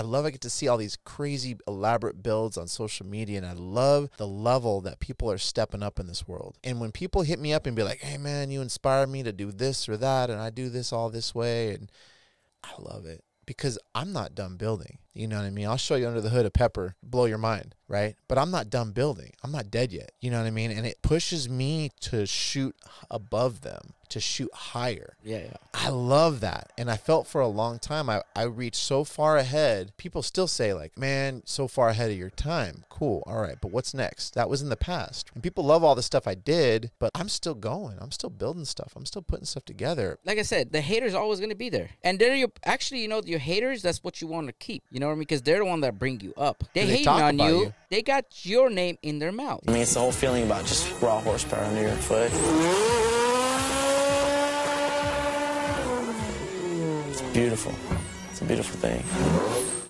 I love I get to see all these crazy elaborate builds on social media and I love the level that people are stepping up in this world. And when people hit me up and be like, "Hey man, you inspire me to do this or that and I do this all this way." And I love it because I'm not done building. You know what I mean? I'll show you under the hood of Pepper, blow your mind, right? But I'm not done building. I'm not dead yet. You know what I mean? And it pushes me to shoot above them, to shoot higher. Yeah, yeah. I love that. And I felt for a long time I, I reached so far ahead. People still say, like, man, so far ahead of your time. Cool. All right. But what's next? That was in the past. And people love all the stuff I did, but I'm still going. I'm still building stuff. I'm still putting stuff together. Like I said, the haters are always gonna be there, and they're your actually, you know, your haters. That's what you want to keep. You know what I mean? Because they're the one that bring you up. They, They talk on you. you. They got your name in their mouth. I mean, it's the whole feeling about just raw horsepower under your foot. It's beautiful. It's a beautiful thing.